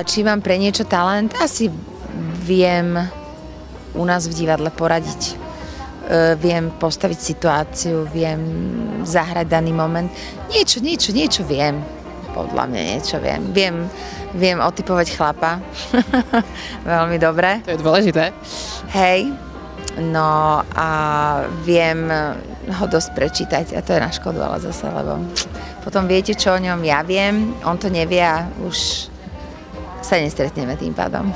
A či mám pre niečo talent? Asi viem u nás v divadle poradiť. E, viem postaviť situáciu, viem zahrať daný moment. Niečo, niečo, niečo viem. Podľa mňa niečo viem. Viem, viem otypovať chlapa. Veľmi dobre. To je dôležité. Hej. No a viem ho dosť prečítať a to je na škodu, ale zase, lebo potom viete, čo o ňom ja viem, on to nevie a už Szányész Teretnyelmet Impádam.